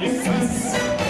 Isso.